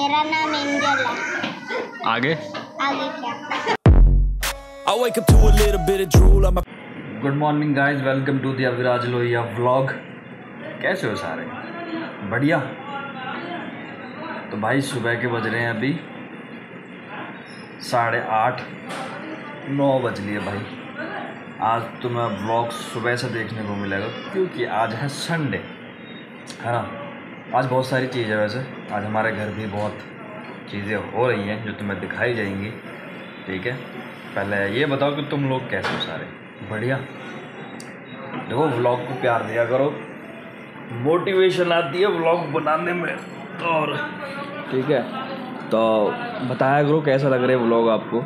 मेरा नाम एंजल है। आगे? आगे क्या? I wake up to a little bit of drool on my good morning guys welcome to the Aviraj Lohia vlog कैसे हो सारे? बढ़िया। तो भाई सुबह के बज रहे हैं अभी। साढ़े आठ नौ बज लिए भाई। आज तुम्हें व्लॉग सुबह से देखने को मिलेगा क्योंकि आज है संडे है ना? आज बहुत सारी चीज़ें वैसे। आज हमारे घर भी बहुत चीज़ें हो रही हैं जो तुम्हें दिखाई जाएँगी। ठीक है? पहले ये बताओ कि तुम लोग कैसे हो सारे? बढ़िया। देखो व्लॉग को प्यार दिया करो। मोटिवेशन आती है व्लॉग बनाने में, और ठीक है? तो बताया करो कैसा लग रहा है व्लॉग आपको।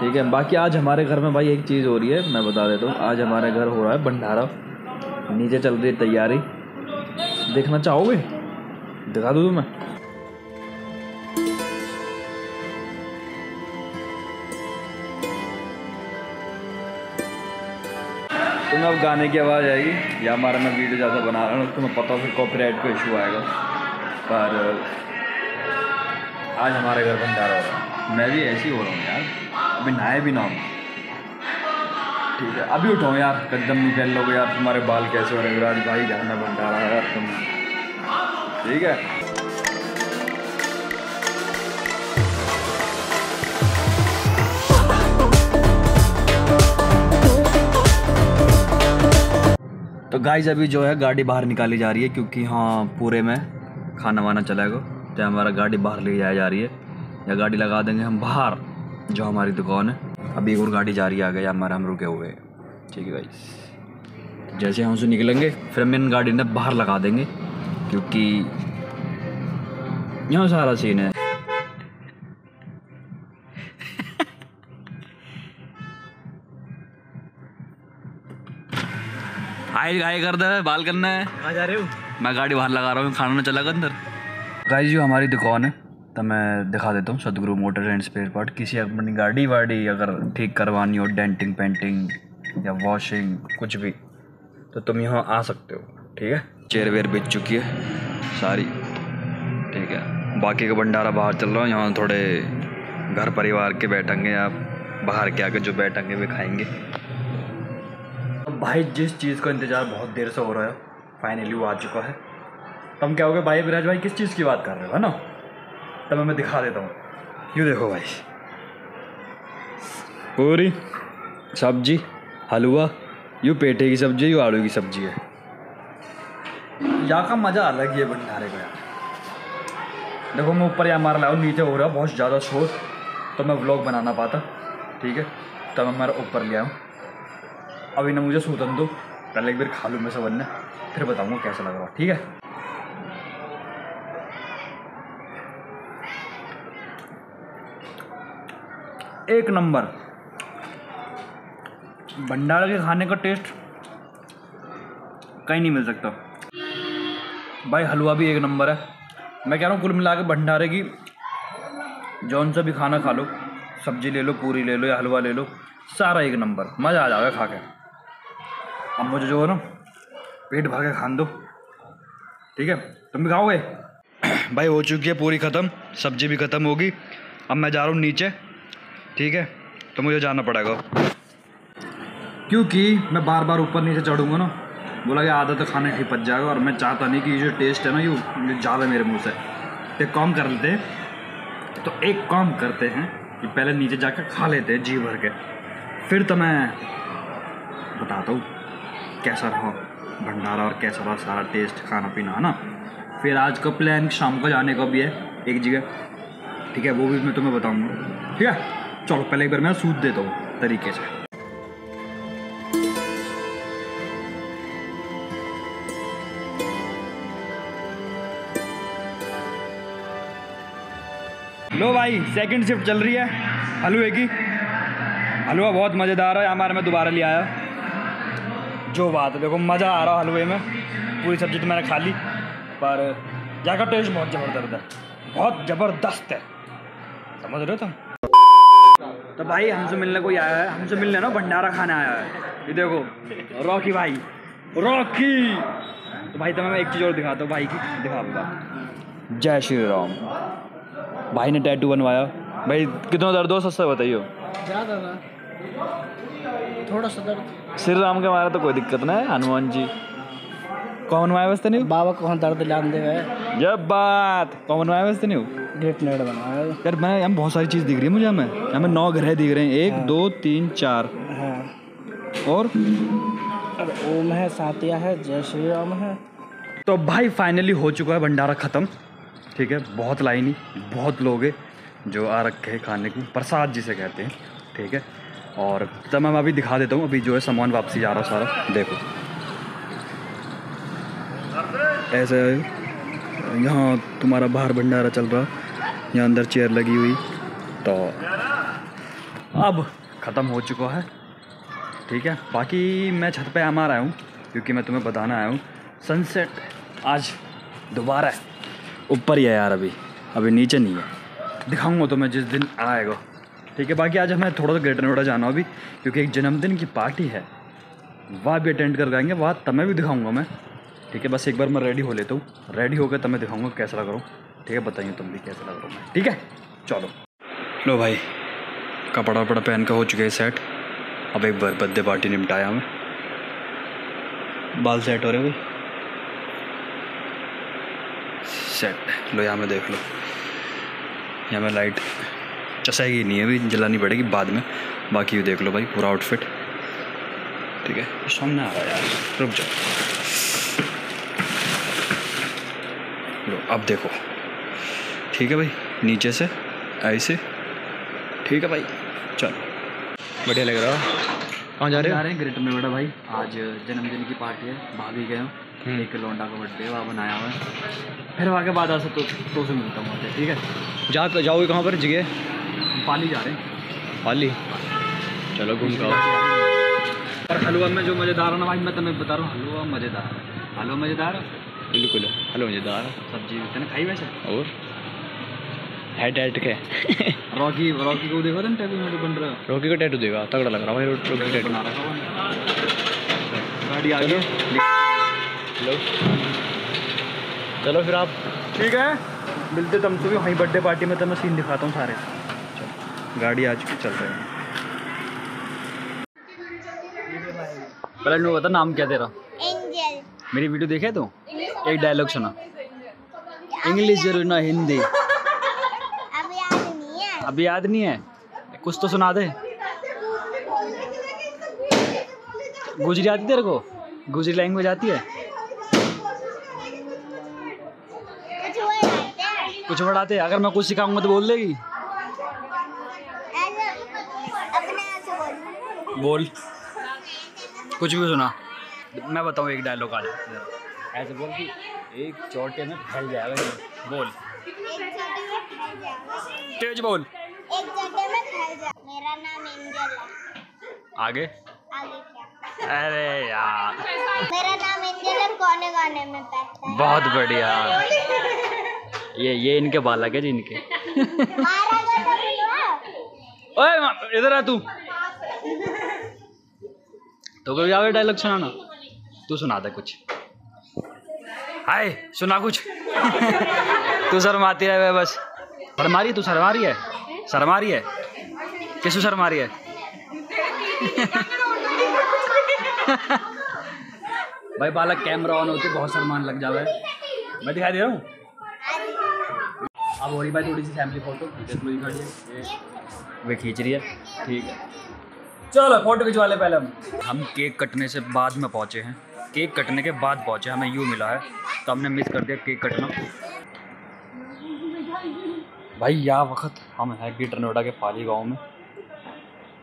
ठीक है? बाकी आज हमारे घर में भाई एक चीज़ हो रही है, मैं बता देता हूँ। आज हमारे घर हो रहा है भंडारा। नीचे चल रही तैयारी। देखना चाहोगे? दिखा दूँ तुम्हें? अब गाने की आवाज़ आएगी। या हमारा मैं वीडियो ज़्यादा बना रहा हूँ तुम्हें पता हो फिर कॉपीराइट का इशू आएगा। पर, आज हमारे घर भंडारा हो रहा है। मैं भी ऐसे ही हो रहा हूँ यार। अभी नहाए भी ना हूँ। ठीक है। अभी उठाओ यार कदम निकल लोगे यार, तुम्हारे बाल कैसे हो रहे विराज भाई घर में भंडारा है यार तुम। ठीक है? तो गाइज़ अभी जो है, गाड़ी बाहर निकाली जा रही है, क्योंकि हाँ पूरे में खाना वाना चलेगा तो हमारा गाड़ी बाहर ले जाया जा रही है। या गाड़ी लगा देंगे हम बाहर, जो हमारी दुकान है। अभी एक और गाड़ी जा रही है आगे हमारे हम रुके हुए। ठीक है भाई। जैसे हम उसे निकलेंगे फिर हम इन गाड़ी ने बाहर लगा देंगे क्योंकि यहाँ सारा सीन है। हाय हाय कर दे बाल करना है। जा रहे हो? मैं गाड़ी बाहर लगा रहा हूँ खाना ना चला अंदर। गाइस जो हमारी दुकान है। तो मैं दिखा देता हूँ सदगुरु मोटर एंड स्पेयर पार्ट। किसी अपनी गाड़ी वाड़ी अगर ठीक करवानी हो डेंटिंग पेंटिंग या वॉशिंग कुछ भी तो तुम यहाँ आ सकते हो ठीक है? चेयर वेयर बेच चुकी है सारी ठीक है। बाकी का भंडारा बाहर चल रहा है यहाँ थोड़े घर परिवार के बैठेंगे या बाहर के आके जो बैठेंगे वे खाएँगे। भाई जिस चीज़ का इंतज़ार बहुत देर से हो रहा है फाइनली वो आ चुका है। तुम क्या हो गए भाई विराज भाई किस चीज़ की बात कर रहे हो है ना? तब मैं दिखा देता हूँ। यूँ देखो भाई? पूरी सब्ज़ी हलवा यू पेठे की सब्ज़ी यू आलू की सब्ज़ी है। यहाँ का मज़ा अलग ही है भंडारे का यार। देखो मैं ऊपर यहाँ मार लाया हूँ नीचे हो रहा है बहुत ज़्यादा शोर तो मैं व्लॉग बना ना पाता ठीक है? तब मैं मेरा ऊपर ले आऊँ अभी ना मुझे सूतन दो पहले एक बार खा लूँ मैं सबने फिर बताऊँगा कैसा लग रहा ठीक है? एक नंबर। भंडारा के खाने का टेस्ट कहीं नहीं मिल सकता। भाई, हलवा भी एक नंबर है। मैं कह रहा हूँ कुल मिला के भंडारे की, जौन सा भी खाना खा लो, सब्ज़ी ले लो, पूरी ले लो या हलवा ले लो, सारा एक नंबर। मज़ा आ जाएगा खा के। अब मुझे जो है ना, पेट भर के खान दो। ठीक है? तुम भी खाओगे? भाई, हो चुकी है पूरी ख़त्म। सब्ज़ी भी ख़त्म होगी। अब मैं जा रहा हूँ नीचे। ठीक है? तो मुझे जाना पड़ेगा। क्योंकि मैं बार बार ऊपर नीचे चढ़ूँगा ना, बोला कि आधा तो खाना पच जाएगा और मैं चाहता नहीं कि ये जो टेस्ट है ना, ये ये ज़्यादा मेरे मुँह से। तो एक काम कर लेते हैं तो एक काम करते हैं कि पहले नीचे जाकर खा लेते हैं जी भर के। फिर तो मैं बताता हूँ कैसा रहा भंडारा और कैसा रहा सारा टेस्ट खाना पीना है ना? फिर आज का प्लान शाम को जाने का भी है, एक जगह। ठीक है, वो भी मैं तुम्हें बताऊँगा। ठीक है? चलो, पहले एक बार मैं सूद देता हूँ तरीके से। लो भाई सेकंड शिफ्ट चल रही है। हलवे की? हलवा बहुत मज़ेदार है हमारे में दोबारा ले आया। जो बात है, देखो, मज़ा आ रहा हलवे में। पूरी सब्ज़ी तो मैंने खा ली, पर का टेस्ट बहुत ज़बरदस्त है। बहुत ज़बरदस्त है। समझ रहे हो तुम? तो भाई हमसे मिलने कोई आया है। हमसे मिलने ना भंडारा खाने आया है। ये देखो रॉकी भाई रॉकी। तो भाई तुम्हें मैं एक चीज़ और दिखाता हूँ भाई की दिखा दूँगा जय श्री राम। भाई ने टैटू बनवाया। भाई कितना दर्द हो सस्ता बताइए ज़्यादा थोड़ा सा दर्द। श्री राम के मारे तो कोई दिक्कत ना है हनुमान जी। कौन बनवाया वस्ते नहीं? बाबा कौन दर्द लान दे जब बात। कौन बनवाया वस्ते नहीं? नेट बनाया। यार मैं यहाँ बहुत सारी चीज़ दिख रही है मुझे हमें। हमें नौ ग्रह दिख रहे हैं। एक दो तीन चार। हाँ। और? और ओम है सातिया है जय श्री राम है। तो भाई फाइनली हो चुका है भंडारा ख़त्म। ठीक है बहुत लाइनी बहुत लोग हैं जो आ रखे हैं खाने को। प्रसाद जिसे कहते हैं। ठीक है और तब मैं अभी दिखा देता हूँ। अभी जो है सामान वापसी जा रहा है सारा। देखो। ऐसे यहाँ तुम्हारा बाहर भंडारा चल रहा। यहाँ अंदर चेयर लगी हुई। तो अब ख़त्म हो चुका है। ठीक है? बाकी मैं छत पे आम आ रहा हूँ, क्योंकि मैं तुम्हें बताना आया हूँ। सनसेट आज दोबारा ऊपर ही है यार अभी। अभी नीचे नहीं है। दिखाऊँगा तुम्हें जिस दिन आएगा। ठीक है? बाकी आज हमें थोड़ा सा ग्रेटर नोएडा जाना अभी, क्योंकि एक जन्मदिन की पार्टी है। वहाँ भी अटेंड कर जाएँगे वहाँ तब भी दिखाऊँगा मैं। ठीक है? बस एक बार मैं रेडी हो लेता हूँ। रेडी होकर तब मैं दिखाऊँगा कैसा हूँ। ठीक है, बताइए तुम भी कैसे लग रहा हूँ ठीक है? चलो। लो भाई, कपड़ा वपड़ा पहन के हो चुके हैं सेट अब एक बार बर्थडे पार्टी निपटाया हमें बाल सेट हो रहे भाई। सेट लो यहाँ में देख लो। यहाँ में लाइट चसाएगी नहीं है अभी, जलानी पड़ेगी बाद में। बाकी देख लो भाई, पूरा आउटफिट ठीक है? सामने आ रहा है यार। रुक जाओ। लो, अब देखो। ठीक है भाई? नीचे से ऐसे ठीक है भाई चलो। बढ़िया लग रहा है। कहाँ जा रहे जा रहे हैं ग्रेटर नोएडा भाई। आज जन्मदिन की पार्टी है भाभी गए हूँ। एक लौंडा का बर्थडे वहाँ बनाया हुआ है। फिर वहाँ के बाद आ सकते तो, तो से मिलता हूँ वहाँ ठीक है? जा जाओगे कहाँ पर? जगह? पाली जा रहे हैं। पाली? चलो घूम के और हलवा में जो मज़ेदार है ना भाई मैं तुम्हें बता रहा हूँ हलवा मज़ेदार है। हलवा मज़ेदार बिल्कुल हेलो मज़ेदार सब्ज़ी तने खाई वैसे? और? हेड हेड के। रॉकी रॉकी को देखो तुम टैटू में बन रहा? है रोकी का टैटू देगा तगड़ा लग रहा भाई रोकी का टैटू बना रखा गाड़ी आ गई हेलो। चलो फिर आप। ठीक है। मिलते तुमसे भी वहीं बर्थडे पार्टी में तो मैं सीन दिखाता हूँ सारे। गाड़ी आ चुकी चल रहे हैं। पहले नु बता नाम क्या तेरा एंजल मेरी वीडियो देखे तू? एक डायलॉग सुना। इंग्लिश ज़रूर ना हिंदी। अभी याद नहीं है। कुछ तो सुना दे। गुजरी आती तेरे को? गुजरी लैंग्वेज आती है। कुछ बढ़ाते, अगर मैं कुछ सिखाऊँगा तो बोल देगी। बोल। कुछ भी सुना। मैं बताऊँ एक डायलॉग आ जाए ऐसे बोल कि एक चौटे में फैल जाएगा। बोल। तेज बोल एक चोटे में फैल जाएगा मेरा नाम एंजल है आगे? आगे अरे यार। मेरा नाम है कोने कोने में बैठता है? बहुत बढ़िया। ये ये इनके बालक है जी इनके। तो? ओए इधर आ तू। तो कभी आवे डायलॉग सुनाना? तू सुना दे कुछ। हाय सुना कुछ। तू शर्माती है बस। शर्मारी तू शर्मारी है? शर्मारी है? किसू शर्मारी है? भाई बालक कैमरा ऑन होते, बहुत शर्मान लग जावे। मैं दिखाई दे रहा हूँ? अब हो रही भाई थोड़ी सी फैमिली फ़ोटो देख वे खींच रही है। ठीक है। चलो फ़ोटो खिंचवा ले पहले हम। हम केक कटने से बाद में पहुँचे हैं। केक कटने के बाद पहुँचे हमें यूँ मिला है। तो हमने मिस कर दिया केक कटना। भाई यह वक्त, हम हैं ग्रेटर नोएडा के पाली गाँव में।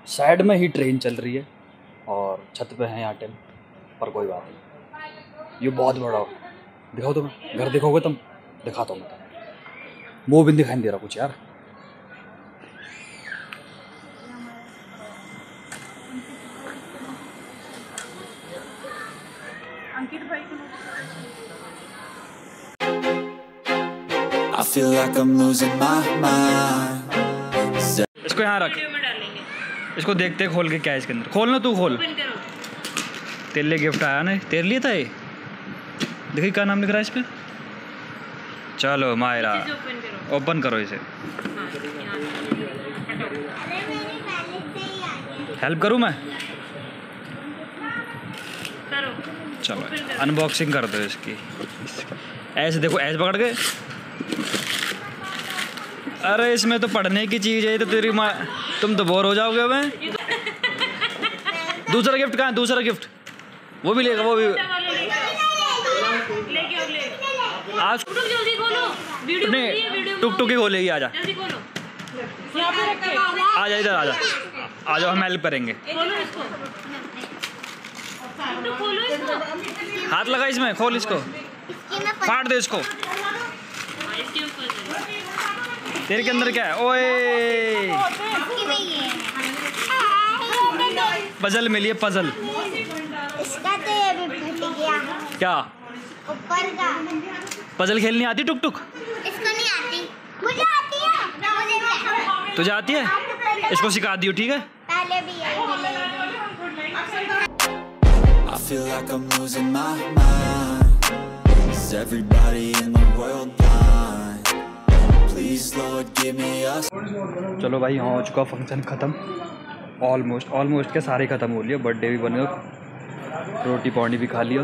साइड में ही ट्रेन चल रही है और छत पे हैं यहाँ टेम पर कोई बात नहीं। ये बहुत बड़ा हो। दिखाओ तुम घर देखोगे तुम? दिखाता हूँ मैं मुँह भी दिखाई नहीं दे रहा कुछ यार। I feel like I'm losing my mind. इसको यहाँ रख। इसको देखते खोल के क्या है इसके अंदर। खोल ना तू खोल। तेरे लिए गिफ्ट आया ना तेरे लिए था ये? देखिए क्या नाम लिख रहा है इस पर चलो मायरा। ओपन करो। इसे। हाँ से ही आ गया। हेल्प करूँ मैं? चलो अनबॉक्सिंग कर दो इसकी। ऐसे देखो ऐसे पकड़ के। अरे, इसमें तो पढ़ने की चीज़ है तो तेरी माँ तुम तो बोर हो जाओगे मैं दूसरा गिफ्ट कहाँ है? दूसरा गिफ्ट वो भी लेगा, वो भी आज नहीं टुक टुक ही खोलेगी रखे आजा, इधर आजा। आ जाओ हम हेल्प करेंगे। हाथ लगा इसमें, खोल इसको। फाड़ दे इसको। तेरे के अंदर क्या है? ओए। पजल मिली है, पजल। इसका तो ये भी फट गया क्या? ऊपर का पजल खेलनी आती टुक टुक इसको नहीं आती मुझे आती है तुझे आती है? इसको सिखा दियो, ठीक है? पहले भी I feel like I'm losing my mind. Is everybody in the world चलो भाई यहाँ हो चुका फ़ंक्शन ख़त्म। ऑलमोस्ट ऑलमोस्ट के सारे ख़त्म हो लिए बर्थडे भी बन गया रोटी पानी भी खा लिया,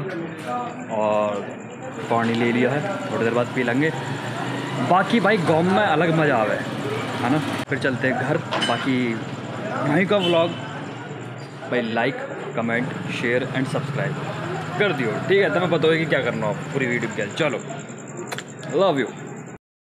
और पानी ले लिया है, थोड़ी देर बाद पी लेंगे। बाकी भाई, गाँव में अलग मज़ा आवे, है ना? फिर चलते हैं घर, बाकी यहीं का व्लॉग भाई like comment share and subscribe कर दियो। ठीक है तुम्हें पता होगा कि क्या करना हो, पूरी वीडियो क्या चलो लव यू